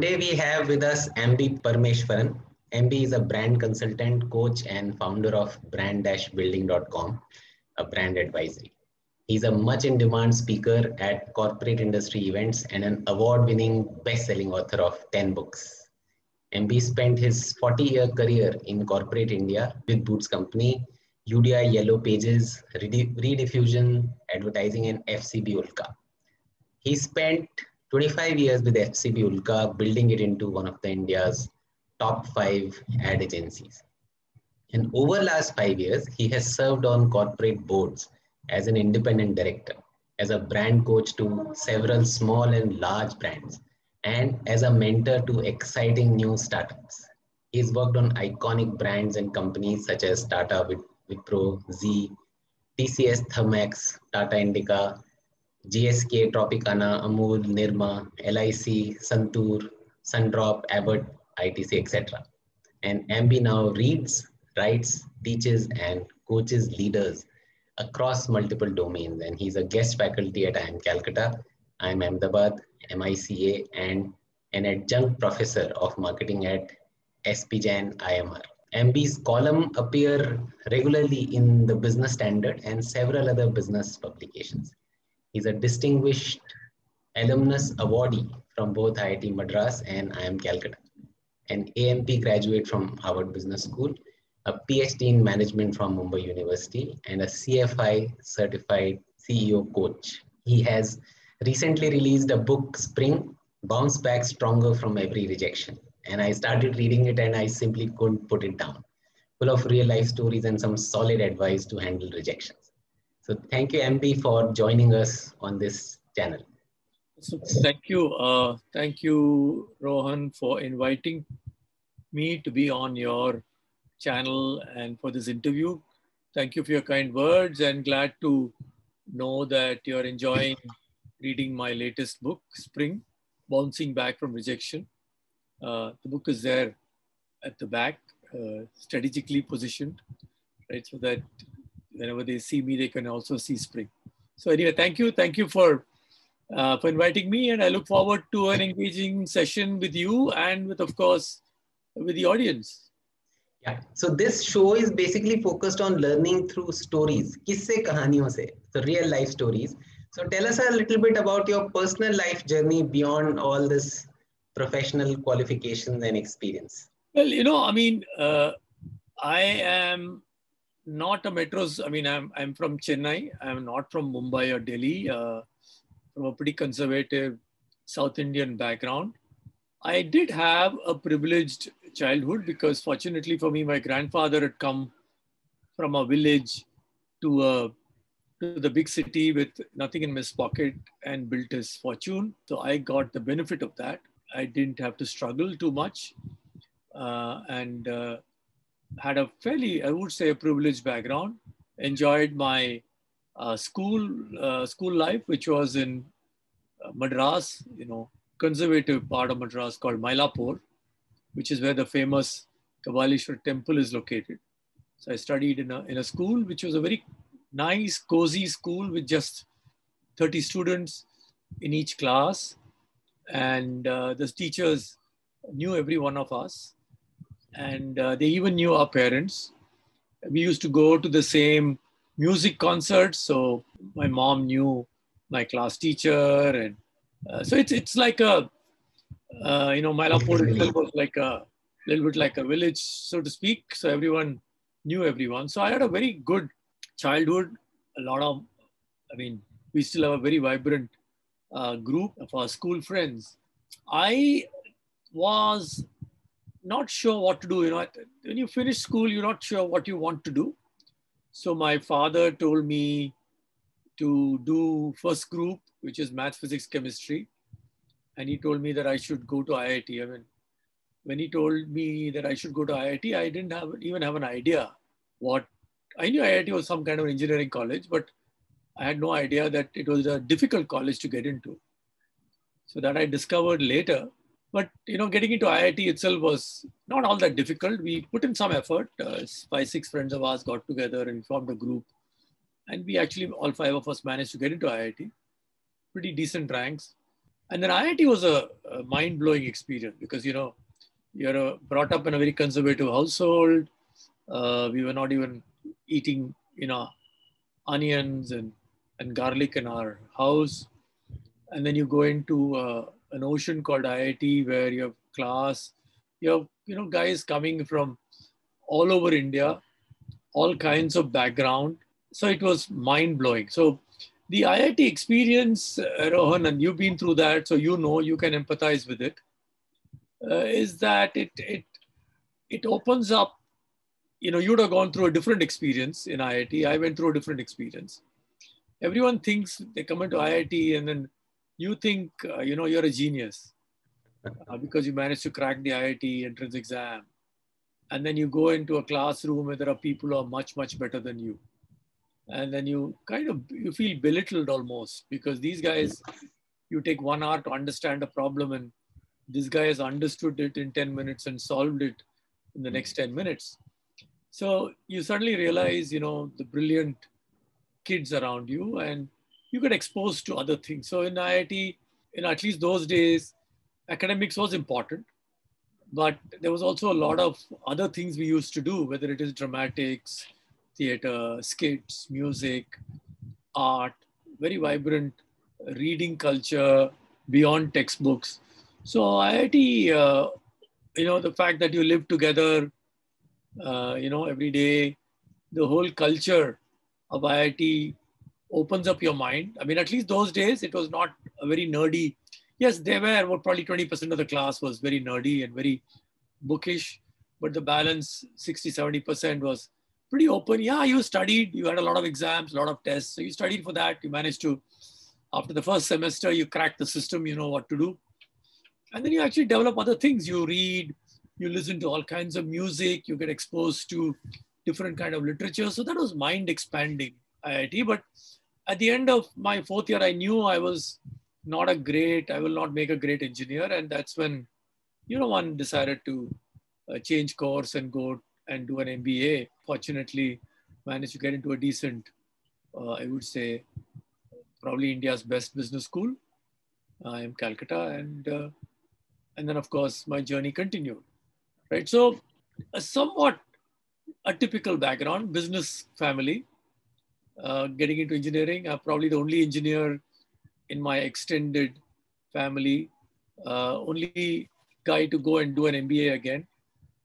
today we have with us Ambi Parameswaran. Ambi is a brand consultant, coach, and founder of brand-building.com, a brand advisory. He's a much in demand speaker at corporate industry events and an award winning best selling author of 10 books. Ambi spent his 40 year career in corporate India with Boots Company, UDI Yellow Pages, Rediffusion, Advertising, and FCB Ulka. He spent 25 years with FCB Ulka, building it into one of the India's top five ad agencies. And over the last five years, he has served on corporate boards as an independent director, as a brand coach to several small and large brands, and as a mentor to exciting new startups. He's worked on iconic brands and companies such as Tata Wipro, Z, TCS Thermax, Tata Indica, GSK, Tropicana, Amul, Nirma, LIC, Santoor, Sundrop, Abbott, ITC, etc. And Ambi now reads, writes, teaches, and coaches leaders across multiple domains. And he's a guest faculty at IIM Calcutta, IIM Ahmedabad, MICA, and an adjunct professor of marketing at SP Jain IMR. Ambi's column appear regularly in the Business Standard and several other business publications. He's a distinguished alumnus awardee from both IIT Madras and IIM Calcutta, an AMP graduate from Harvard Business School, a PhD in management from Mumbai University, and a CFI certified CEO coach. He has recently released a book, Spring Bounce Back Stronger from Every Rejection. And I started reading it and I simply couldn't put it down. Full of real life stories and some solid advice to handle rejections. So thank you, Ambi, for joining us on this channel. So thank you. Uh, thank you, Rohan, for inviting me to be on your channel and for this interview. Thank you for your kind words and glad to know that you're enjoying reading my latest book, Spring, Bouncing Back from Rejection. Uh, the book is there at the back, uh, strategically positioned, right? So that whenever they see me, they can also see Spring. So anyway, thank you. Thank you for, uh, for inviting me. And I look forward to an engaging session with you and with, of course, with the audience. Yeah. So this show is basically focused on learning through stories, kisse kahaniyon se, so real life stories. So tell us a little bit about your personal life journey beyond all this professional qualifications and experience. Well, you know, I mean, uh, I am not a metros. I mean, I'm I'm from Chennai. I'm not from Mumbai or Delhi. Uh, from a pretty conservative South Indian background. I did have a privileged childhood because fortunately for me, my grandfather had come from a village to a to the big city with nothing in his pocket and built his fortune. So I got the benefit of that. I didn't have to struggle too much uh, and uh, had a fairly, I would say, a privileged background. Enjoyed my uh, school uh, school life, which was in uh, Madras, you know, conservative part of Madras called Mylapore which is where the famous Kapaleeshwar temple is located. So I studied in a, in a school, which was a very nice, cozy school with just 30 students in each class. And uh, the teachers knew every one of us. And uh, they even knew our parents. We used to go to the same music concerts. So my mom knew my class teacher. And uh, so it's, it's like a, uh, you know, Mylapore itself was like a little bit like a village, so to speak. So everyone knew everyone. So I had a very good childhood. A lot of, I mean, we still have a very vibrant uh, group of our school friends. I was not sure what to do. You know, when you finish school, you're not sure what you want to do. So my father told me to do first group, which is math, physics, chemistry and he told me that I should go to IIT. I mean, when he told me that I should go to IIT, I didn't have even have an idea what I knew IIT was some kind of engineering college, but I had no idea that it was a difficult college to get into. So that I discovered later. But you know, getting into IIT itself was not all that difficult. We put in some effort. Uh, five, six friends of ours got together and formed a group, and we actually all five of us managed to get into IIT. Pretty decent ranks And then IIT was a, a mind blowing experience because, you know, you're uh, brought up in a very conservative household. Uh, we were not even eating, you know, onions and, and garlic in our house. And then you go into uh, an ocean called IIT where you have class, you have, you know, guys coming from all over India, all kinds of background. So it was mind blowing. So the IIT experience, uh, Rohan, and you've been through that, so you know you can empathize with it. Uh, is that it it it opens up. You know, you'd have gone through a different experience in IIT. I went through a different experience. Everyone thinks they come into IIT and then you think uh, you know you're a genius uh, because you managed to crack the IIT entrance exam, and then you go into a classroom where there are people who are much much better than you. And then you kind of you feel belittled almost because these guys you take one hour to understand a problem and this guy has understood it in 10 minutes and solved it in the next 10 minutes. So you suddenly realize you know the brilliant kids around you and you get exposed to other things so in iit in at least those days academics was important but there was also a lot of other things we used to do whether it is dramatics theater, skits, music, art, very vibrant reading culture beyond textbooks. So IIT, uh, you know, the fact that you live together, uh, you know, every day, the whole culture of IIT opens up your mind. I mean, at least those days, it was not a very nerdy. Yes, there were well, probably 20% of the class was very nerdy and very bookish, but the balance, 60, 70% was pretty open. Yeah, you studied, you had a lot of exams, a lot of tests. So you studied for that. You managed to, after the first semester, you crack the system, you know what to do. And then you actually develop other things. You read, you listen to all kinds of music, you get exposed to different kind of literature. So that was mind expanding IIT. But at the end of my fourth year, I knew I was not a great, I will not make a great engineer. And that's when, you know, one decided to uh, change course and go and do an MBA. Fortunately, managed to get into a decent, uh, I would say, probably India's best business school in Calcutta, and uh, and then of course my journey continued. Right, so a somewhat atypical background, business family, uh, getting into engineering. I'm probably the only engineer in my extended family, uh, only guy to go and do an MBA again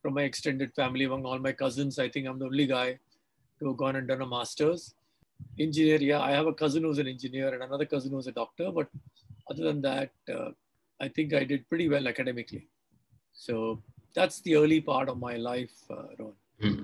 from my extended family, among all my cousins, I think I'm the only guy to have gone and done a master's. Engineer, yeah, I have a cousin who's an engineer and another cousin who's a doctor, but other than that, uh, I think I did pretty well academically. So that's the early part of my life, uh, Rohan. Hmm.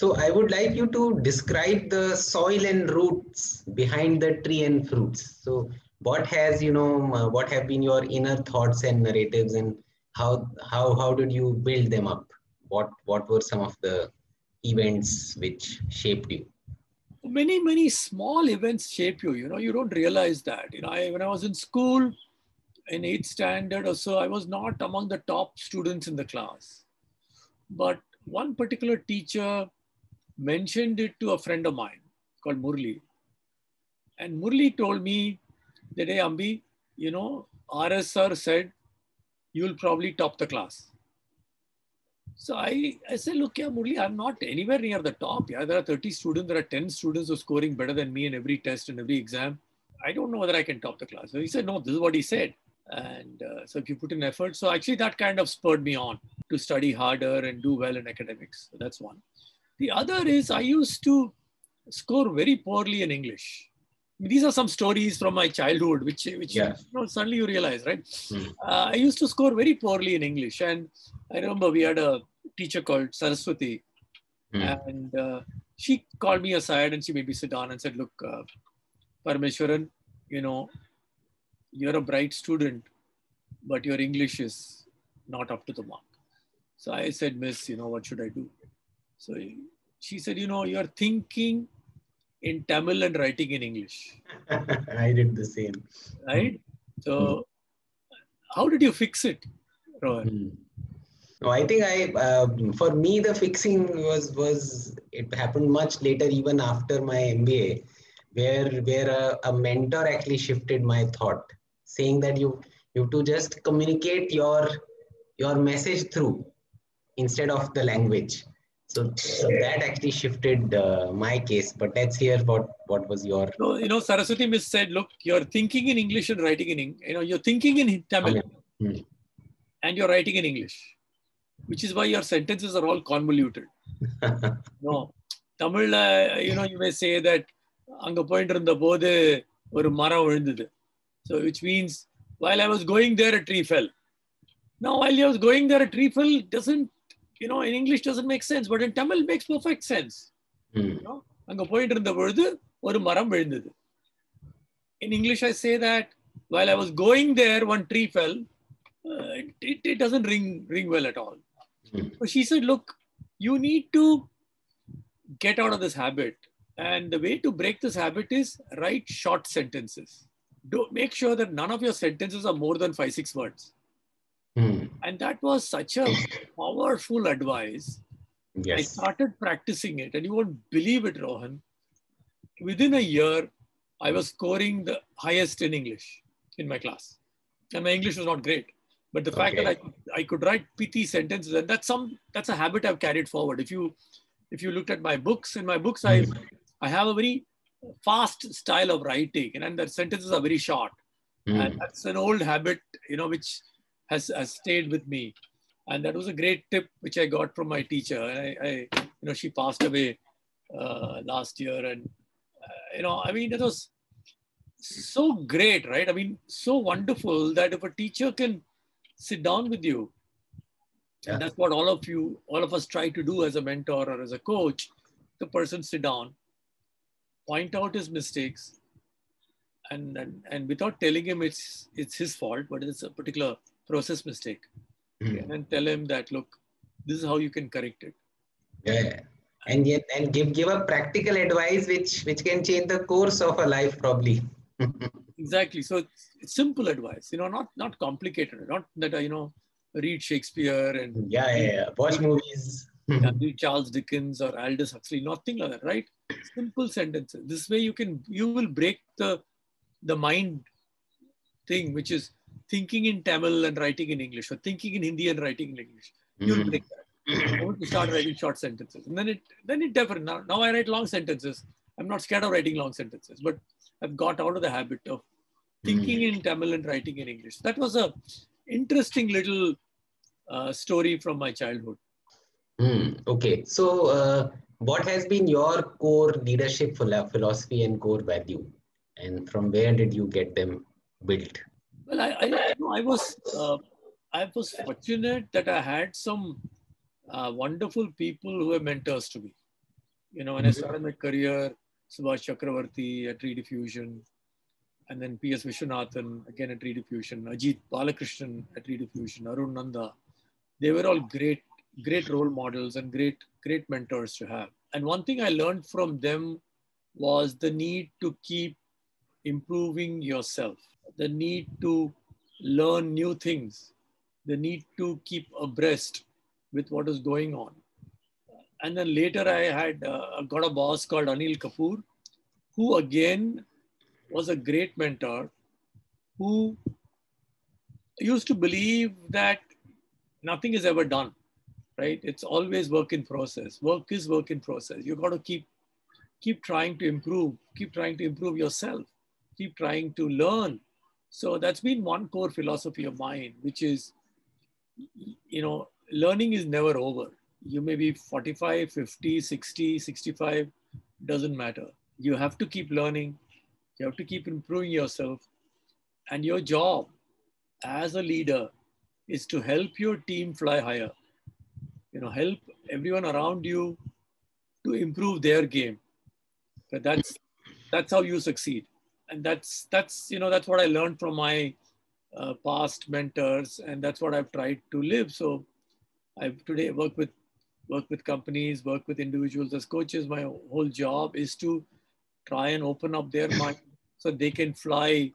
So I would like you to describe the soil and roots behind the tree and fruits. So what has, you know, uh, what have been your inner thoughts and narratives and how, how, how did you build them up? what what were some of the events which shaped you many many small events shape you you know you don't realize that you know I, when i was in school in eighth standard or so i was not among the top students in the class but one particular teacher mentioned it to a friend of mine called murli and murli told me that hey ambi you know rs sir said you'll probably top the class so I, I said, look, yeah, Murli, I'm not anywhere near the top. Yeah, there are 30 students, there are 10 students who are scoring better than me in every test and every exam. I don't know whether I can top the class. So he said, no, this is what he said. And uh, so if you put in effort, so actually that kind of spurred me on to study harder and do well in academics. So that's one. The other is I used to score very poorly in English. These are some stories from my childhood, which, which yeah. you know, suddenly you realize, right? Hmm. Uh, I used to score very poorly in English. And I remember we had a teacher called Saraswati, mm. and uh, she called me aside and she made me sit down and said, "Look, uh, Parameswaran, you know, you're a bright student, but your English is not up to the mark." So I said, "Miss, you know, what should I do?" So she said, "You know, you're thinking." In Tamil and writing in English. I did the same. Right? So, mm. how did you fix it, Rohan? Mm. No, I think I uh, for me the fixing was was it happened much later, even after my MBA, where where a, a mentor actually shifted my thought, saying that you You have to just communicate your your message through instead of the language. So, so that actually shifted uh, my case. But let's hear what what was your. So, you know, Saraswati Miss said, "Look, you're thinking in English and writing in you know you're thinking in Tamil, hmm. and you're writing in English, which is why your sentences are all convoluted." no, Tamil, uh, you know, you may say that அங்க போயிட்டு இருந்த போது ஒரு மரம் விழுந்தது so which means while I was going there a tree fell now while I was going there a tree fell doesn't you know in English doesn't make sense but in Tamil makes perfect sense Hmm. you know அங்க போயிட்டு இருந்த பொழுது ஒரு மரம் விழுந்தது in English I say that while I was going there one tree fell uh, it, it, it doesn't ring ring well at all Hmm. so she said look you need to get out of this habit and the way to break this habit is write short sentences. Do make sure that none of your sentences are more than five, six words. Hmm. And that was such a powerful advice. I started practicing it, and you won't believe it, Rohan. Within a year, I was scoring the highest in English in my class. And my English was not great. But the fact that I could, I could write pithy sentences, and that's some that's a habit I've carried forward. If you if you looked at my books, in my books, I I have a very fast style of writing, and and the sentences are very short. Hmm. And that's an old habit, you know, which has, has stayed with me. And that was a great tip which I got from my teacher. I, I you know, she passed away uh, last year, and uh, you know, I mean, it was so great, right? I mean, so wonderful that if a teacher can sit down with you, Yeah. and that's what all of you, all of us try to do as a mentor or as a coach, the person sit down, point out his mistakes, and, and and without telling him it's it's his fault, but it's a particular process mistake, Hmm. and tell him that look, this is how you can correct it. Yeah. And yet, and give give a practical advice which which can change the course of a life probably. Exactly. So it's, it's simple advice, you know, not not complicated, not that I, you know, read Shakespeare and yeah, yeah, yeah. Watch movies. read Charles Dickens or Aldous Huxley, nothing like that, right? Simple sentences. This way you can you will break the the mind thing, which is thinking in Tamil and writing in English, or thinking in Hindi and writing in English. You'll Hmm. break that. I want to start writing short sentences. And then it then it definitely now, now I write long sentences. I'm not scared of writing long sentences, but I've got out of the habit of thinking in Tamil and writing in English. That was a interesting little uh, story from my childhood. Hmm. Okay. So, uh, what has been your core leadership philosophy and core value, and from where did you get them built? Well, I, I, you know, I was uh, I was fortunate that I had some uh, wonderful people who were mentors to me. You know, when I Mhm. started my career, Subhash Chakravarti at Rediffusion, and then P.S. Vishwanathan again at Rediffusion, Ajit Balakrishnan at Rediffusion, Arun Nanda. They were all great, great role models and great, great mentors to have. And one thing I learned from them was the need to keep improving yourself, the need to learn new things, the need to keep abreast with what is going on. And then later I had uh, got a boss called Anil Kapoor, who again was a great mentor, who used to believe that nothing is ever done, right? It's always work in process. Work is work in process. You've got to keep keep trying to improve, keep trying to improve yourself, keep trying to learn. So that's been one core philosophy of mine, which is, you know, learning is never over. You may be 45, 50, 60, 65, doesn't matter. You have to keep learning. You have to keep improving yourself. And your job as a leader is to help your team fly higher. You know, help everyone around you to improve their game. But that's that's how you succeed. And that's that's you know that's what I learned from my uh, past mentors, and that's what I've tried to live. So I've today work with work with companies, work with individuals as coaches. My whole job is to try and open up their mind so they can fly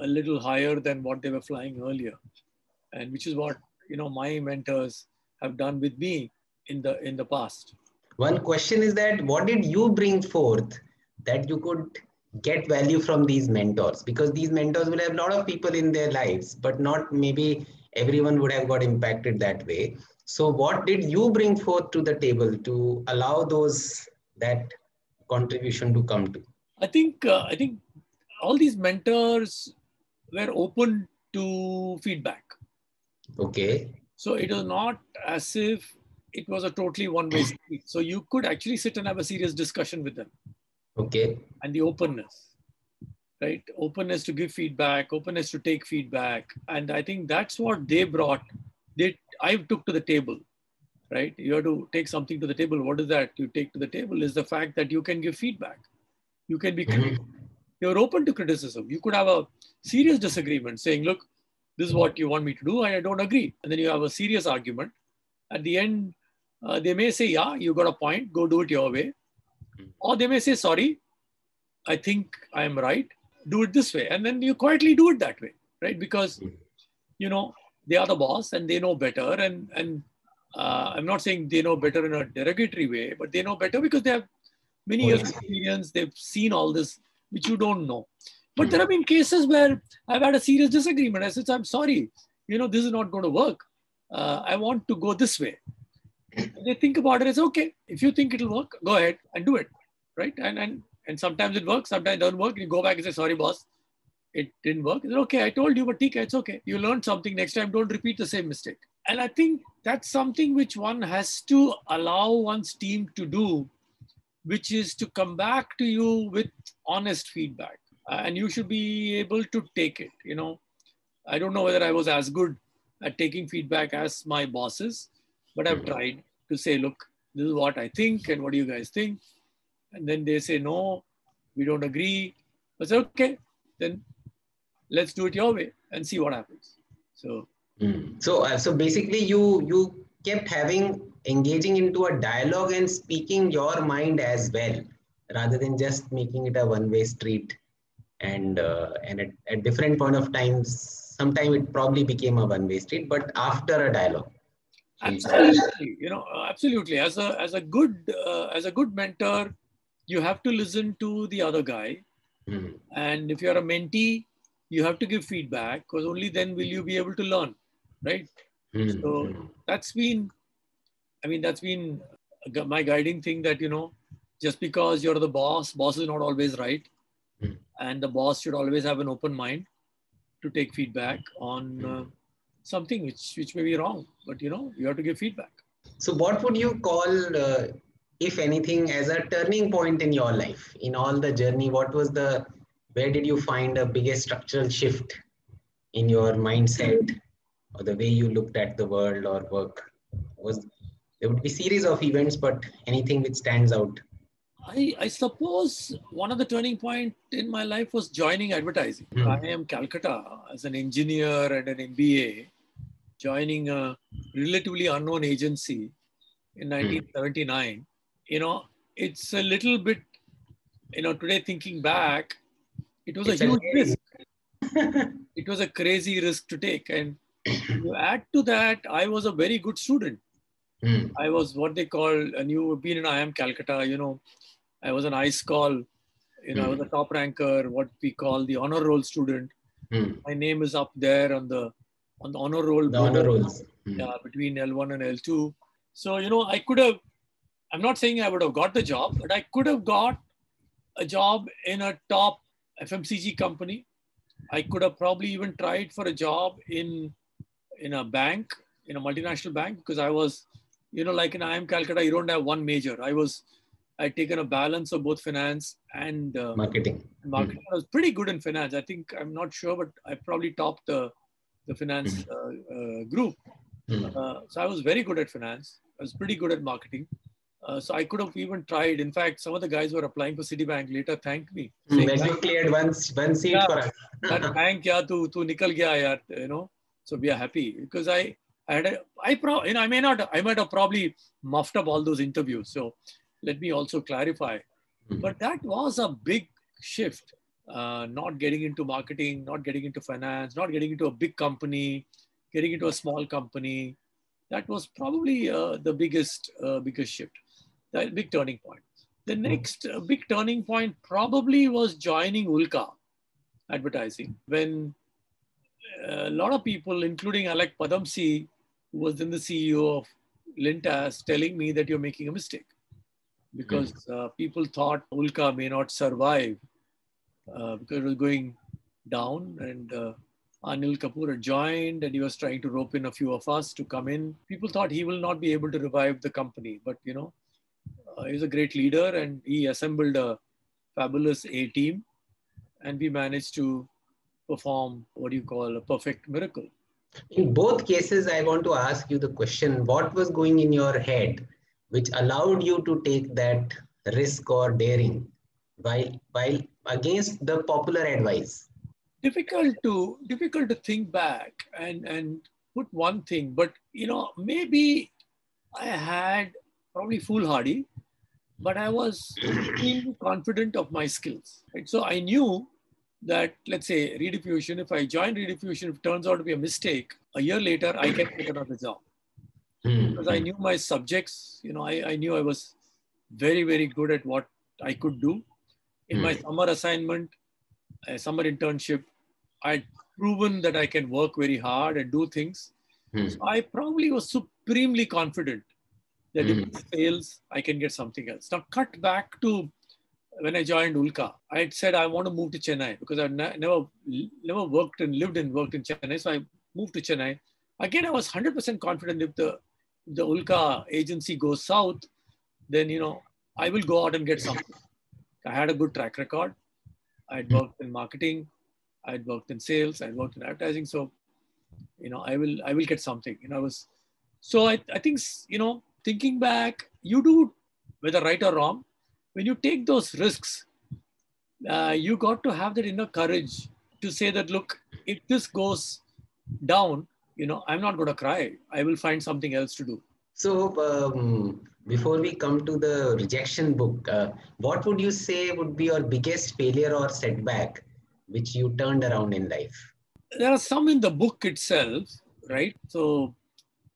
a little higher than what they were flying earlier, and which is what you know my mentors have done with me in the in the past. One question is that what did you bring forth that you could get value from these mentors because these mentors will have a lot of people in their lives but not maybe everyone would have got impacted that way. So what did you bring forth to the table to allow those that contribution to come to? I think uh, i think all these mentors were open to feedback. Okay. So it was not as if it was a totally one way street. So you could actually sit and have a serious discussion with them okay. And the openness right? Openness to give feedback openness to take feedback. And i think that's what they brought. They i took to the table right? You have to take something to the table. What is that you take to the table is the fact that you can give feedback. You can be mm-hmm. you're open to criticism. You could have a serious disagreement saying look this is what you want me to do and i don't agree. And then you have a serious argument. At the end uh, they may say yeah you got a point. Go do it your way or they may say, sorry, I think I am right. Do it this way. And then you quietly do it that way, right? Because, you know, they are the boss and they know better. And, and uh, I'm not saying they know better in a derogatory way, but they know better because they have many years of experience. They've seen all this, which you don't know. But there have been cases where I've had a serious disagreement. I said, I'm sorry, you know, this is not going to work. Uh, I want to go this way they think about it as okay, if you think it'll work, go ahead and do it. Right. And and and sometimes it works, sometimes it doesn't work. You go back and say, sorry, boss, it didn't work. Okay, I told you, but TK, it's okay. You learned something. Next time, don't repeat the same mistake. And I think that's something which one has to allow one's team to do, which is to come back to you with honest feedback. Uh, and you should be able to take it. You know, I don't know whether I was as good at taking feedback as my bosses, but I've mm-hmm. tried to say, look, this is what I think, and what do you guys think? And then they say, no, we don't agree. I say, okay, then let's do it your way and see what happens. So, mm. so, uh, so basically, you you kept having engaging into a dialogue and speaking your mind as well, rather than just making it a one-way street. And uh, and at, at different point of times, sometime it probably became a one-way street, but after a dialogue absolutely you know uh, absolutely as a as a good uh, as a good mentor you have to listen to the other guy mm. and if you're a mentee you have to give feedback because only then will you be able to learn right mm. so hmm. that's been i mean that's been my guiding thing that you know just because you're the boss boss is not always right mm. and the boss should always have an open mind to take feedback on hmm. uh, something which which may be wrong but you know you have to give feedback. So what would you call uh, if anything as a turning point in your life? In all the journey what was the where did you find a biggest structural shift in your mindset or the way you looked at the world or work? Was there would be series of events but anything which stands out? I, I suppose one of the turning point in my life was joining advertising. Hmm. I am Calcutta as an engineer and an MBA, joining a relatively unknown agency in 1979. Hmm. You know, it's a little bit, you know, today thinking back, it was it's a huge a risk. it was a crazy risk to take. And you add to that, I was a very good student. Hmm. I was what they call, and you've been in IIM Calcutta, you know, I was an ice call, you know, mm. I was a top ranker, what we call the honor roll student. Mm. My name is up there on the on the honor roll. The honor rolls. Yeah, between L1 and L2. So, you know, I could have, I'm not saying I would have got the job, but I could have got a job in a top FMCG company. I could have probably even tried for a job in in a bank, in a multinational bank, because I was, you know, like in IIM Calcutta, you don't have one major. I was I'd taken a balance of both finance and uh, marketing. Marketing. Mm. I was pretty good in finance. I think I'm not sure, but I probably topped the the finance mm. uh, group. Mm. so I was very good at finance. I was pretty good at marketing. Uh, so I could have even tried. In fact, some of the guys who were applying for Citibank later thanked me. Mm, saying, you cleared one, one seat yeah, for us. that bank, yeah, tu, tu nikal gaya, yaar, you know. So we are happy because I, I had a, I pro, you know, I may not, I might have probably muffed up all those interviews. So let me also clarify. Mm-hmm. But that was a big shift. Uh, not getting into marketing, not getting into finance, not getting into a big company, getting into a small company. That was probably uh, the biggest, uh, biggest shift, that big turning point. The next uh, big turning point probably was joining Ulka advertising when uh, a lot of people, including Alyque Padamsee, who was then the CEO of Lintas, telling me that you're making a mistake because uh, people thought Ulka may not survive because it was going down and uh, Anil Kapoor had joined and he was trying to rope in a few of us to come in. People thought he will not be able to revive the company, but you know, uh, he's a great leader and he assembled a fabulous A team and we managed to perform what do you call a perfect miracle. In both cases, I want to ask you the question what was going in your head which allowed you to take that risk or daring while, while against the popular advice? Difficult to difficult to think back and and put one thing, but you know maybe I had probably foolhardy, but I was confident of my skills. Right? So I knew that let's say rediffusion, if I join rediffusion, if it turns out to be a mistake, a year later I can get another job. Mm-hmm. Because I knew my subjects, you know, I, I knew I was very, very good at what I could do. In mm-hmm. my summer assignment, a summer internship, I'd proven that I can work very hard and do things. Mm-hmm. So I probably was supremely confident that if it fails, I can get something else. Now, cut back to when I joined Ulka, I had said I want to move to Chennai because I've ne- never never worked and lived and worked in Chennai. So I moved to Chennai. Again, I was 100% confident if the the Ulka agency goes south, then you know I will go out and get something. I had a good track record. I'd worked in marketing, I'd worked in sales, I'd worked in advertising. So, you know, I will I will get something. You know, I was so I, I think you know, thinking back, you do whether right or wrong, when you take those risks, uh, you got to have that inner courage to say that, look, if this goes down, you know, I'm not going to cry. I will find something else to do. So, um, before we come to the rejection book, uh, what would you say would be your biggest failure or setback which you turned around in life? There are some in the book itself, right? So,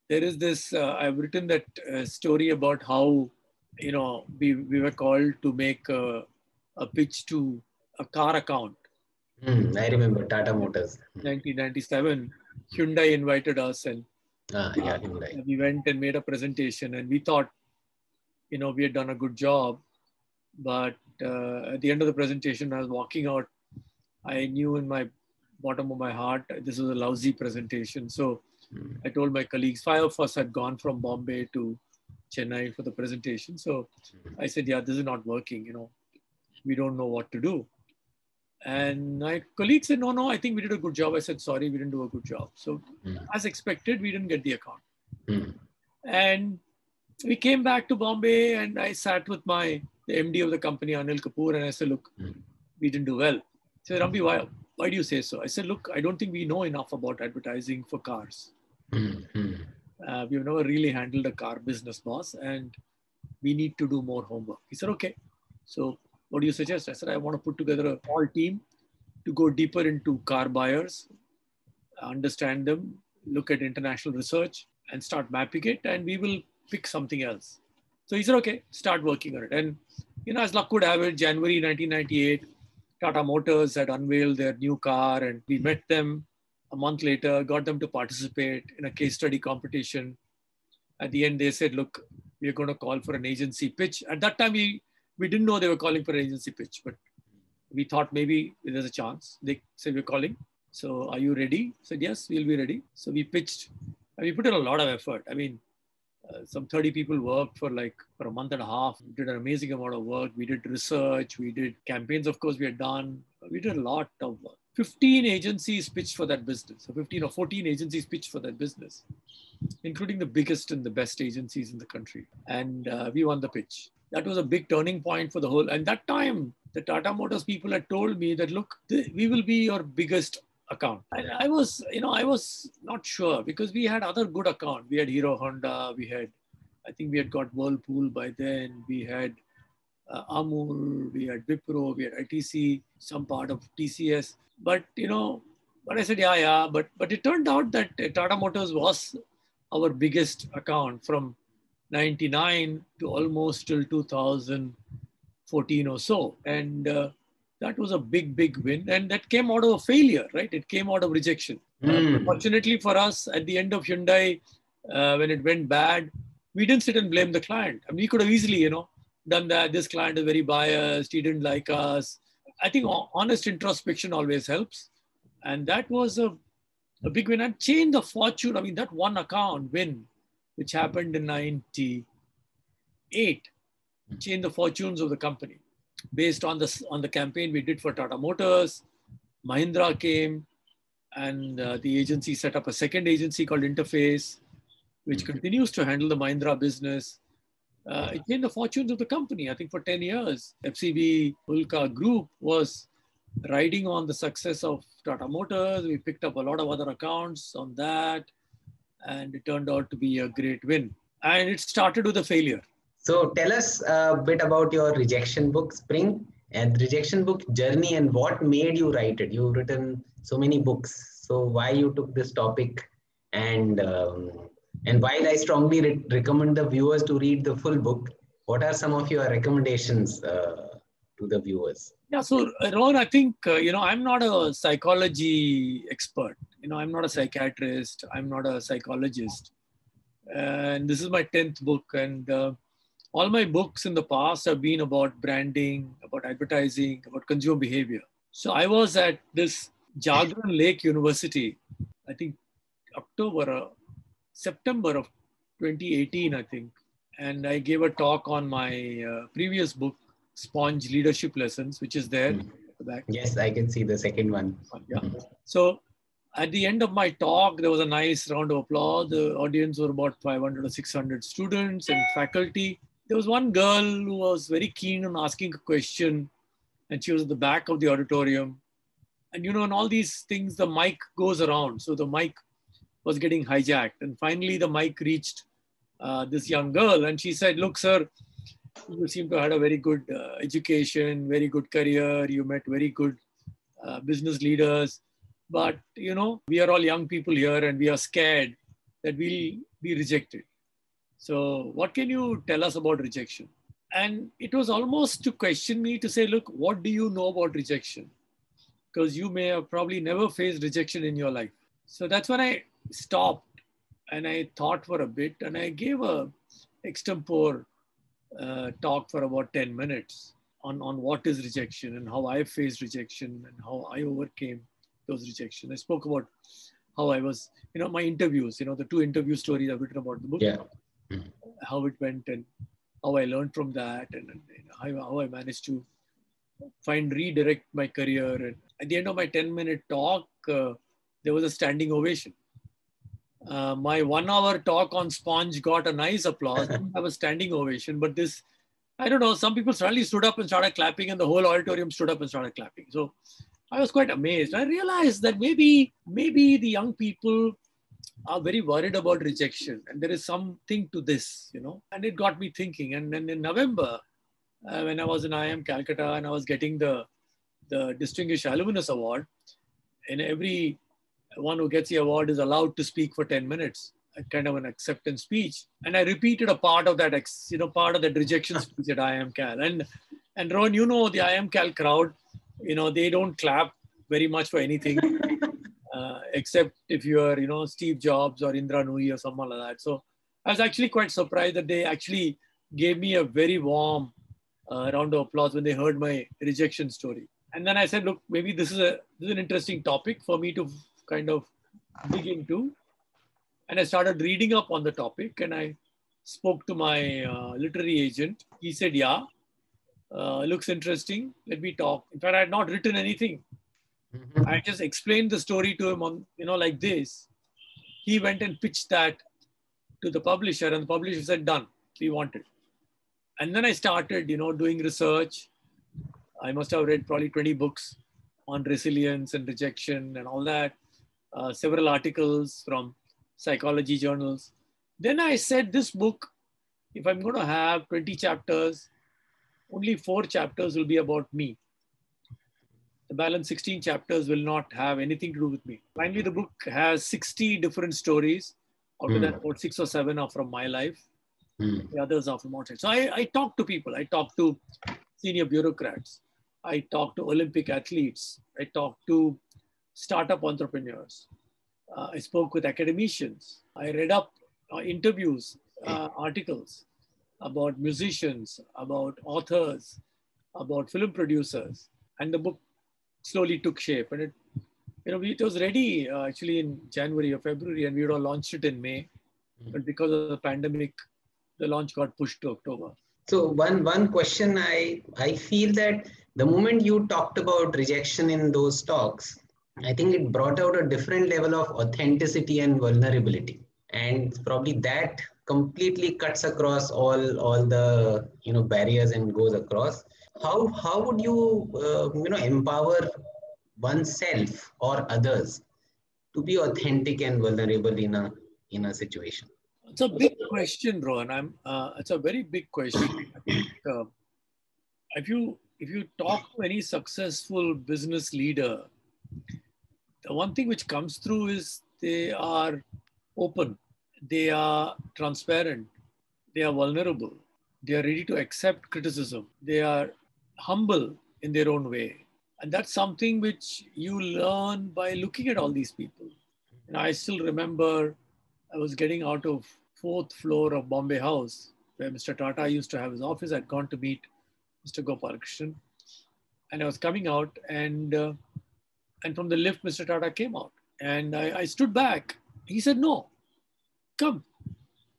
there is this, uh, I've written that uh, story about how you know, we, we were called to make a, a pitch to a car account. Mm, I remember Tata Motors. 1997, Hyundai invited us and ah, yeah, Hyundai. we went and made a presentation and we thought, you know, we had done a good job. But uh, at the end of the presentation, I was walking out. I knew in my bottom of my heart, this was a lousy presentation. So mm. I told my colleagues, five of us had gone from Bombay to Chennai for the presentation. So I said, yeah, this is not working. You know, we don't know what to do. And my colleague said, no, no, I think we did a good job. I said, sorry, we didn't do a good job. So mm. as expected, we didn't get the account. Mm. And we came back to Bombay and I sat with my the MD of the company, Anil Kapoor, and I said, look, mm. we didn't do well. He said, Ambi, why, why do you say so? I said, look, I don't think we know enough about advertising for cars. Mm-hmm. Uh, we've never really handled a car business, boss, and we need to do more homework. He said, okay. So what do you suggest? I said, I want to put together a small team to go deeper into car buyers, understand them, look at international research, and start mapping it, and we will pick something else. So he said, okay, start working on it. And you know, as luck would have it, January 1998, Tata Motors had unveiled their new car, and we met them a month later, got them to participate in a case study competition. At the end, they said, look, we're going to call for an agency pitch. At that time, we, we didn't know they were calling for an agency pitch, but we thought maybe there's a chance. They said, we're calling. So are you ready? I said, yes, we'll be ready. So we pitched. And we put in a lot of effort. I mean, uh, some 30 people worked for like for a month and a half we did an amazing amount of work we did research we did campaigns of course we had done we did a lot of work 15 agencies pitched for that business, so 15 or 14 agencies pitched for that business, including the biggest and the best agencies in the country. And uh, we won the pitch. That was a big turning point for the whole. And that time, the Tata Motors people had told me that, look, we will be your biggest account. And I was, you know, I was not sure because we had other good account. We had Hero Honda, we had, I think we had got Whirlpool by then, we had uh, Amul, we had Wipro, we had ITC, some part of TCS. But you know, but I said, yeah, yeah. But but it turned out that Tata Motors was our biggest account from 99 to almost till 2014 or so. And uh, that was a big, big win. And that came out of a failure, right? It came out of rejection. Mm. Uh, fortunately for us, at the end of Hyundai, uh, when it went bad, we didn't sit and blame the client. I mean, we could have easily, you know, done that. This client is very biased. He didn't like us. I think honest introspection always helps. And that was a, a big win and changed the fortune. I mean, that one account win, which happened in 98, changed the fortunes of the company based on the, on the campaign we did for Tata Motors. Mahindra came and uh, the agency set up a second agency called Interface, which mm-hmm. continues to handle the Mahindra business. Uh, it changed the fortunes of the company. I think for 10 years, FCB Ulka Group was riding on the success of Tata Motors. We picked up a lot of other accounts on that, and it turned out to be a great win. And it started with a failure. So tell us a bit about your rejection book, Spring, and rejection book journey, and what made you write it. You've written so many books. So why you took this topic, and um, and while I strongly re- recommend the viewers to read the full book, what are some of your recommendations uh, to the viewers? Yeah, so Rohan, I think uh, you know I'm not a psychology expert. You know, I'm not a psychiatrist. I'm not a psychologist, and this is my tenth book, and uh, all my books in the past have been about branding, about advertising, about consumer behavior. So I was at this Jagran Lake University, I think October, uh, September of 2018, I think. And I gave a talk on my uh, previous book, Sponge Leadership Lessons, which is there mm. back. Yes, I can see the second one. Yeah. Mm. So at the end of my talk, there was a nice round of applause. The audience were about 500 or 600 students and faculty there was one girl who was very keen on asking a question, and she was at the back of the auditorium. And you know, in all these things, the mic goes around. So the mic was getting hijacked. And finally, the mic reached uh, this young girl, and she said, Look, sir, you seem to have had a very good uh, education, very good career. You met very good uh, business leaders. But, you know, we are all young people here and we are scared that we'll be rejected. So, what can you tell us about rejection? And it was almost to question me to say, look, what do you know about rejection? Because you may have probably never faced rejection in your life. So that's when I stopped and I thought for a bit and I gave a extempore uh, talk for about 10 minutes on, on what is rejection and how I faced rejection and how I overcame those rejection. I spoke about how I was, you know, my interviews, you know, the two interview stories I've written about the book. Yeah. How it went and how I learned from that and, and how, how I managed to find redirect my career. And at the end of my 10 minute talk, uh, there was a standing ovation. Uh, my one hour talk on Sponge got a nice applause. I have a standing ovation, but this, I don't know, some people suddenly stood up and started clapping, and the whole auditorium stood up and started clapping. So I was quite amazed. I realized that maybe, maybe the young people are very worried about rejection. And there is something to this, you know. And it got me thinking. And then in November, uh, when I was in IIM Calcutta and I was getting the, the Distinguished Alumnus Award, and every one who gets the award is allowed to speak for 10 minutes, kind of an acceptance speech. And I repeated a part of that, ex, you know, part of that rejection speech at IIM Cal. And, and Rohan, you know, the IIM Cal crowd, you know, they don't clap very much for anything uh, except if you are, you know, Steve Jobs or Indra Nooyi or someone like that. So I was actually quite surprised that they actually gave me a very warm uh, round of applause when they heard my rejection story. And then I said, look, maybe this is a this is an interesting topic for me to kind of dig into. And I started reading up on the topic, and I spoke to my uh, literary agent. He said, "Yeah, uh, looks interesting. Let me talk." In fact, I had not written anything I just explained the story to him on, you know, like this. He went and pitched that to the publisher, and the publisher said, Done, we want it. And then I started, you know, doing research. I must have read probably 20 books on resilience and rejection and all that, uh, several articles from psychology journals. Then I said, This book, if I'm going to have 20 chapters, only four chapters will be about me the balance 16 chapters will not have anything to do with me. Finally, the book has 60 different stories. Out of mm. that, about six or seven are from my life. Mm. The others are from outside. So I, I talk to people. I talk to senior bureaucrats. I talk to Olympic athletes. I talk to startup entrepreneurs. Uh, I spoke with academicians. I read up uh, interviews, uh, articles about musicians, about authors, about film producers, and the book slowly took shape. And it, you know, it was ready uh, actually in January or February, and we would have launched it in May. Mm-hmm. But because of the pandemic, the launch got pushed to October. So one one question I I feel that the moment you talked about rejection in those talks, I think it brought out a different level of authenticity and vulnerability, and probably that completely cuts across all all the you know barriers and goes across how how would you uh, you know empower oneself or others to be authentic and vulnerable in a in a situation it's a big question Rohan. i'm uh, it's a very big question uh, if you if you talk to any successful business leader the one thing which comes through is they are open they are transparent they are vulnerable they are ready to accept criticism they are humble in their own way. And that's something which you learn by looking at all these people. And I still remember I was getting out of fourth floor of Bombay House, where Mr. Tata used to have his office. I'd gone to meet Mr. Gopalakrishnan. And I was coming out, and uh, and from the lift, Mr. Tata came out. And I, I stood back. He said, No, come,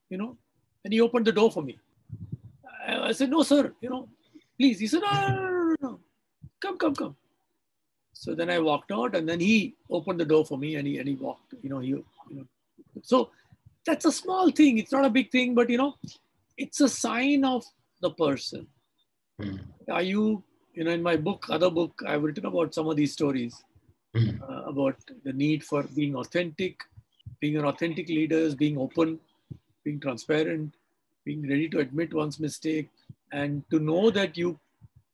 you know. And he opened the door for me. I, I said, No, sir, you know, please. He said, no, no, no, no, come, come, come. So then I walked out and then he opened the door for me and he, and he walked, you know, he, you know. So that's a small thing. It's not a big thing, but, you know, it's a sign of the person. Mm. Are you, you know, in my book, other book, I've written about some of these stories mm. uh, about the need for being authentic, being an authentic leader, being open, being transparent, being ready to admit one's mistake, and to know that you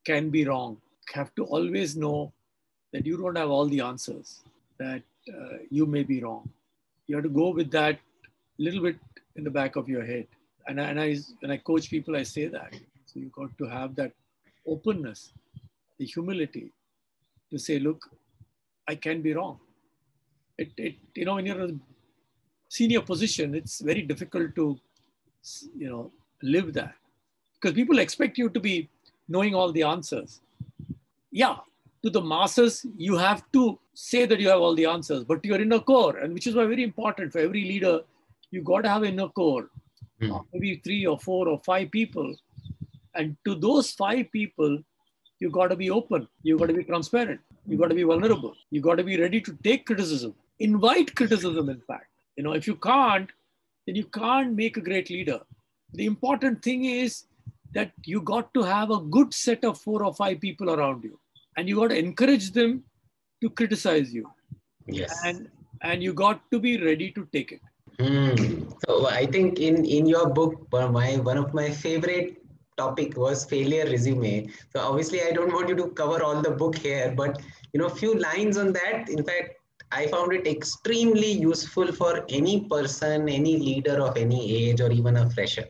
can be wrong have to always know that you don't have all the answers that uh, you may be wrong. You have to go with that little bit in the back of your head. And, I, and I when i coach people i say that. So you got to have that openness the humility to say look i can be wrong. It, it you know when you're in a senior position it's very difficult to you know live that because people expect you to be knowing all the answers. Yeah, to the masses, you have to say that you have all the answers, but your inner core, and which is why very important for every leader, you got to have inner core, mm. maybe three or four or five people. And to those five people, you got to be open, you got to be transparent, you got to be vulnerable, you got to be ready to take criticism, invite criticism, in fact. You know, if you can't, then you can't make a great leader. The important thing is that you got to have a good set of four or five people around you. And you got to encourage them to criticize you. Yes. And and you got to be ready to take it. Hmm. so i think in in your book my one of my favorite topic was failure resume. So obviously i don't want you to cover all the book here but you know few lines on that. In fact I found it extremely useful for any person, any leader of any age, or even a fresher.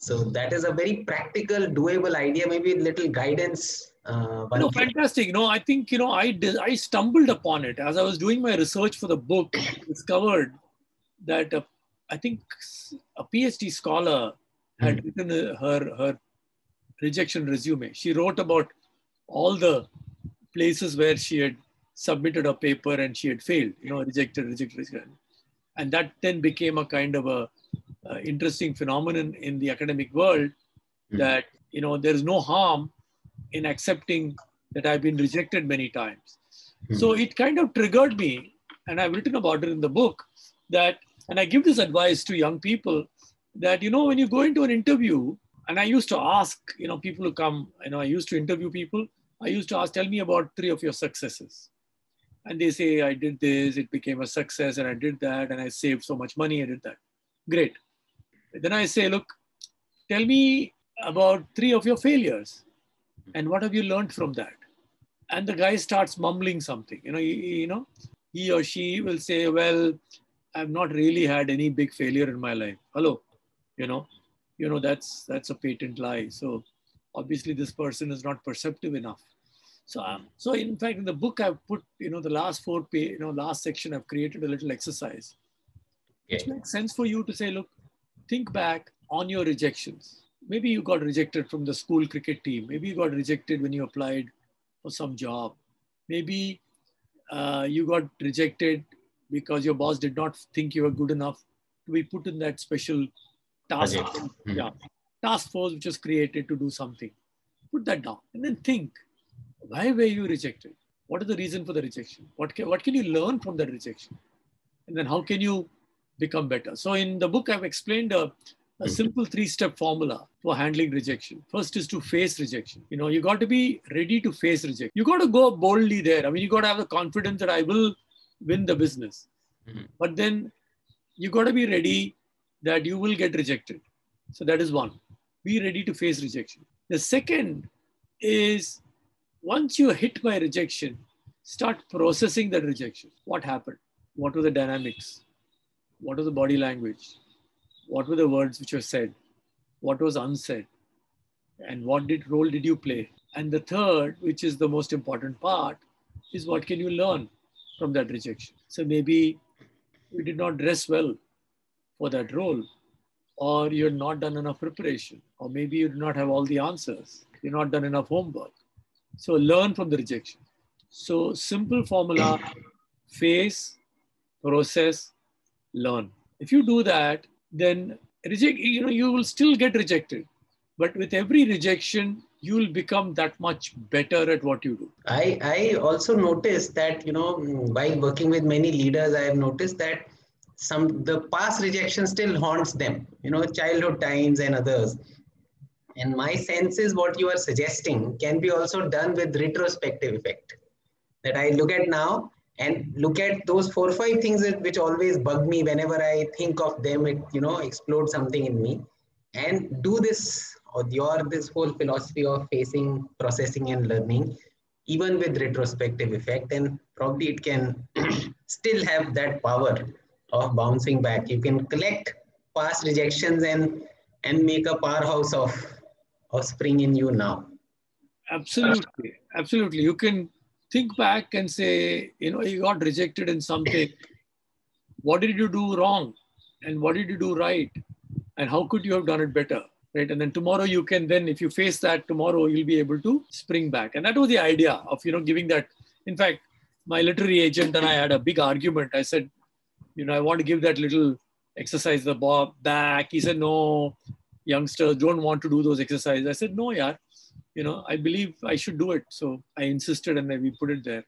So that is a very practical, doable idea. Maybe little guidance. Uh, no, fantastic. No, I think you know I did, I stumbled upon it as I was doing my research for the book. discovered that uh, I think a PhD scholar had mm. written a, her her rejection resume. She wrote about all the places where she had submitted a paper and she had failed. You know, rejected, rejected, rejected, and that then became a kind of a uh, interesting phenomenon in the academic world mm. that you know there's no harm in accepting that I've been rejected many times. Mm. So it kind of triggered me, and I've written about it in the book that, and I give this advice to young people that you know when you go into an interview, and I used to ask you know people who come, you know I used to interview people. I used to ask, tell me about three of your successes. And they say, I did this, it became a success, and I did that, and I saved so much money, I did that. Great. Then I say, look, tell me about three of your failures and what have you learned from that? And the guy starts mumbling something. You know, he, you know, he or she will say, well, I've not really had any big failure in my life. Hello, you know, you know that's that's a patent lie. So obviously this person is not perceptive enough. So, um, so in fact, in the book, I've put, you know, the last four page, you know, last section, I've created a little exercise. It makes sense for you to say, look, think back on your rejections. Maybe you got rejected from the school cricket team. Maybe you got rejected when you applied for some job. Maybe uh, you got rejected because your boss did not think you were good enough to be put in that special task, mm-hmm. yeah, task force which was created to do something. Put that down and then think, why were you rejected? What is the reason for the rejection? What can, what can you learn from that rejection? And then how can you become better? So in the book, I've explained a, a simple three-step formula for handling rejection. First is to face rejection. You know, you got to be ready to face rejection. You got to go boldly there. I mean, you got to have the confidence that I will win the business. Mm-hmm. But then you got to be ready that you will get rejected. So that is one. Be ready to face rejection. The second is once you hit by rejection, start processing that rejection. What happened? What were the dynamics? What was the body language? What were the words which were said? What was unsaid? And what did role did you play? And the third, which is the most important part, is what can you learn from that rejection? So maybe you did not dress well for that role, or you had not done enough preparation, or maybe you did not have all the answers, you're not done enough homework. So learn from the rejection. So simple formula, face, process, learn. If you do that, then reject, you know, you will still get rejected. But with every rejection, you will become that much better at what you do. I, I also noticed that, you know, mm, by working with many leaders, I have noticed that some the past rejection still haunts them, you know, childhood times and others. And my sense is what you are suggesting can be also done with retrospective effect. That I look at now and look at those four or five things that, which always bug me whenever I think of them, it you know explodes something in me. And do this or your this whole philosophy of facing, processing, and learning, even with retrospective effect, and probably it can still have that power of bouncing back. You can collect past rejections and and make a powerhouse of of spring in you now. Absolutely, absolutely. You can think back and say, you know, you got rejected in something. What did you do wrong? And what did you do right? And how could you have done it better? Right. And then tomorrow you can then, if you face that tomorrow, you'll be able to spring back. And that was the idea of, you know, giving that. In fact, my literary agent and I had a big argument. I said, you know, I want to give that little exercise the bob back. He said, no, youngsters don't want to do those exercises. I said, no, yeah, you know, I believe I should do it. So I insisted and then we put it there.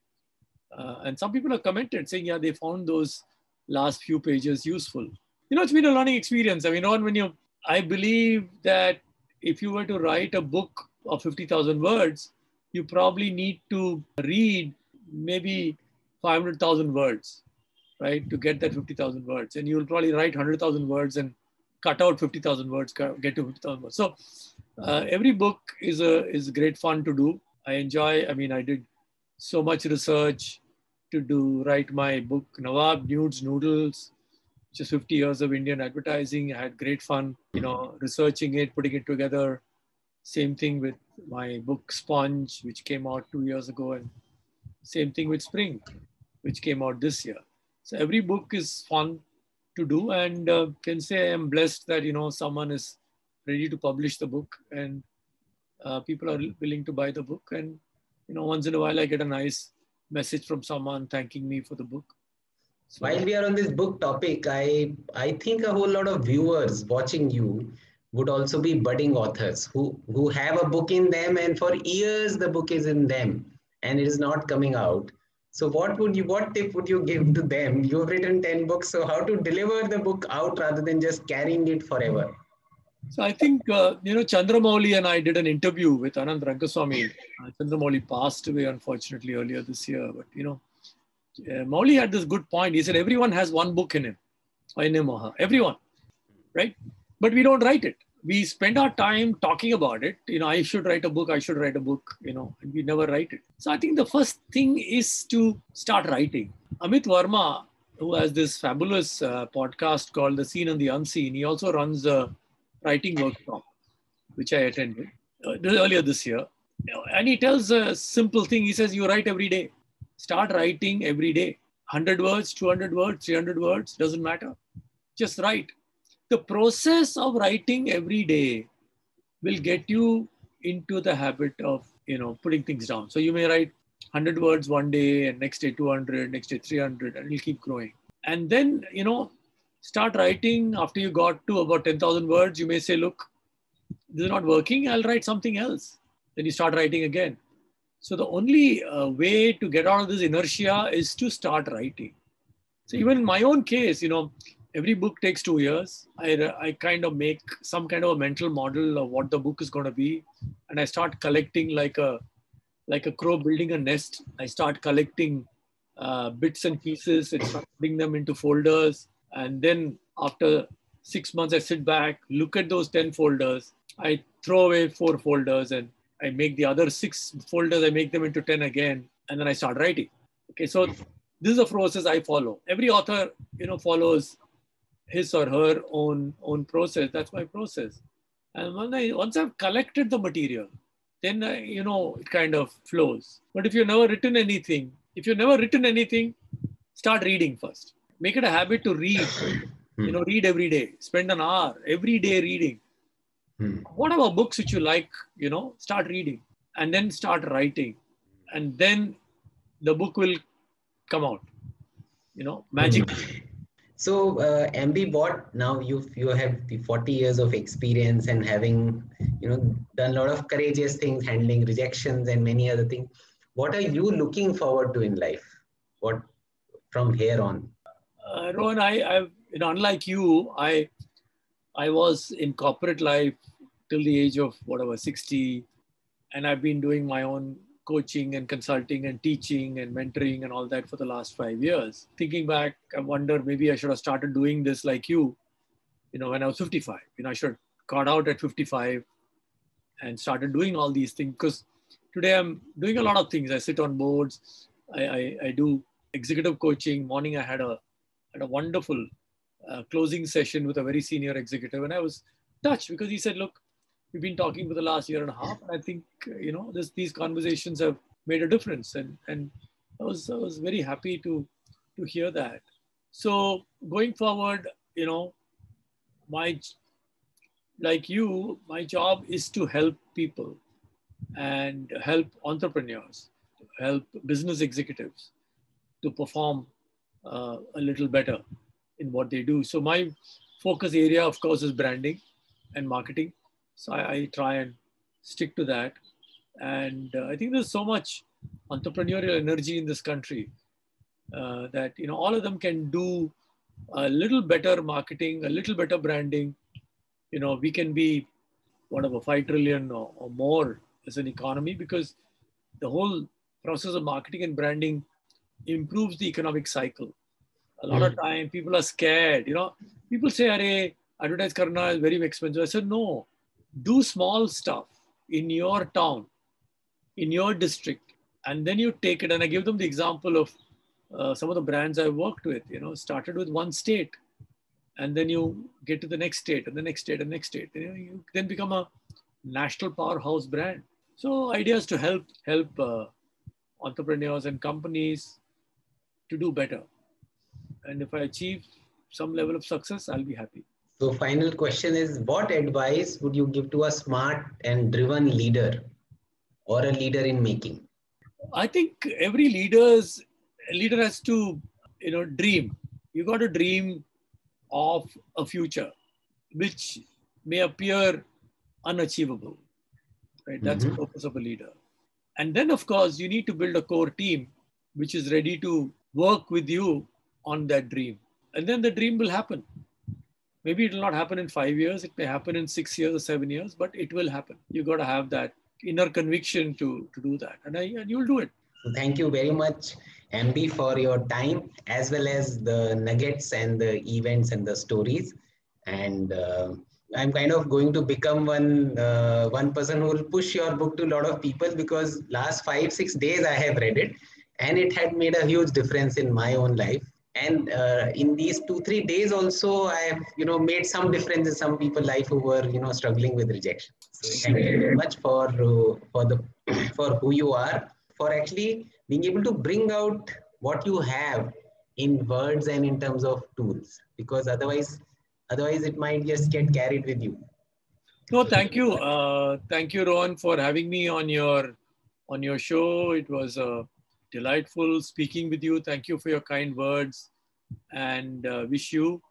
Uh, and some people have commented saying, yeah, they found those last few pages useful. You know, it's been a learning experience. I mean, on when you, I believe that if you were to write a book of 50,000 words, you probably need to read maybe 500,000 words, right, to get that 50,000 words. And you'll probably write 100,000 words and cut out 50,000 words, get to 50,000 words. So uh, every book is a is great fun to do. I enjoy. I mean, I did so much research to do write my book Nawab Nudes Noodles, which is 50 years of Indian advertising. I had great fun, you know, researching it, putting it together. Same thing with my book Sponge, which came out two years ago, and same thing with Spring, which came out this year. So every book is fun to do, and uh, can say I'm blessed that you know someone is ready to publish the book and uh, people are willing to buy the book. And you know once in a while i get a nice message from someone thanking me for the book. So, while we are on this book topic i i think a whole lot of viewers watching you would also be budding authors who who have a book in them and for years the book is in them and it is not coming out. So what would you what tip would you give to them? You've written 10 books so how to deliver the book out rather than just carrying it forever so I think, uh, you know, Chandramouli and I did an interview with Anand Rangaswamy. Uh, Chandramouli passed away, unfortunately, earlier this year. But, you know, uh, Mouli had this good point. He said, everyone has one book in him, in him or her. Everyone, right? But we don't write it. We spend our time talking about it. You know, I should write a book, I should write a book, you know, and we never write it. So I think the first thing is to start writing. Amit Varma, who has this fabulous uh, podcast called The Seen and the Unseen, he also runs a writing workshop, which I attended. uh, earlier this year. And he tells a simple thing. He says, You write every day. Start writing every day. 100 words, 200 words, 300 words, doesn't matter. Just write. The process of writing every day will get you into the habit of, you know, putting things down. So you may write 100 words one day and next day 200, next day 300, and it'll keep growing. And then, you know, start writing after you got to about 10,000 words. You may say, look, this is not working. I'll write something else. Then you start writing again. So the only uh, way to get out of this inertia is to start writing. So even in my own case, you know, every book takes two years. I, I kind of make some kind of a mental model of what the book is going to be. And I start collecting like a, like a crow building a nest. I start collecting uh, bits and pieces and start putting them into folders. And then after six months, I sit back, look at those 10 folders. I throw away four folders and I make the other six folders, I make them into 10 again, and then I start writing. Okay, so this is a process I follow. Every author, you know, follows his or her own own process. That's my process. And when I, once I've collected the material, then you know it kind of flows. But if you've never written anything, if you've never written anything, start reading first. Make it a habit to read. you know, read every day. Spend an hour every day reading Hmm. Whatever books which you like, you know, start reading and then start writing. And then the book will come out, you know, magic. Hmm. So, uh, Ambi, what now you you have the 40 years of experience and having, you know, done a lot of courageous things, handling rejections and many other things. What are you looking forward to in life? What from here on? Uh, Rohan, I, I've, you know, unlike you, I, I was in corporate life till the age of whatever 60 and i've been doing my own coaching and consulting and teaching and mentoring and all that for the last five years. Thinking back i wonder maybe i should have started doing this like you you know when i was 55 you know i should have got out at 55 and started doing all these things because today i'm doing a lot of things. I sit on boards. I, I, I do executive coaching. Morning i had a had a wonderful uh, closing session with a very senior executive and i was touched because he said look we've been talking for the last year and a half. And I think, you know, this, these conversations have made a difference. And, and I, was, I was very happy to, to hear that. So going forward, you know, my, like you, my job is to help people and help entrepreneurs, help business executives to perform uh, a little better in what they do. So my focus area, of course, is branding and marketing so I, I try and stick to that. And uh, I think there's so much entrepreneurial energy in this country uh, that you know all of them can do a little better marketing, a little better branding. You know, we can be one of whatever five trillion or, or more as an economy because the whole process of marketing and branding improves the economic cycle. A lot mm. of time people are scared. You know, people say, "Are advertise karna is very expensive." I said, "No, do small stuff in your town, in your district, and then you take it. And I give them the example of uh, some of the brands I worked with, you know, started with one state, and then you get to the next state, and the next state, and next state. You, know, you then become a national powerhouse brand. So ideas to help help uh, entrepreneurs and companies to do better. And if I achieve some level of success, I'll be happy. So final question is what advice would you give to a smart and driven leader or a leader in making? I think every leader's leader has to, you know, dream. You got to dream of a future which may appear unachievable. Right? That's mm-hmm. the purpose of a leader. And then of course you need to build a core team which is ready to work with you on that dream. And then the dream will happen. Maybe it will not happen in five years. It may happen in six years or seven years, but it will happen. You got to have that inner conviction to, to do that. And, I, and you'll do it. Thank you very much, Ambi, for your time, as well as the nuggets and the events and the stories. And uh, I'm kind of going to become one uh, one person who will push your book to a lot of people because last five six days I have read it, and it had made a huge difference in my own life. And uh, in these two three days also i have you know made some difference in some people life who were you know struggling with rejection. So thank you very much for uh, for the for who you are for actually being able to bring out what you have in words and in terms of tools. Because otherwise otherwise it might just get carried with you. No thank you. Uh, thank you rohan for having me on your on your show. It was uh, delightful speaking with you. Thank you for your kind words and uh, wish you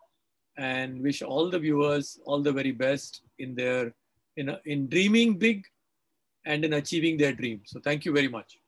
and wish all the viewers all the very best in their in, in dreaming big and in achieving their dreams. So thank you very much.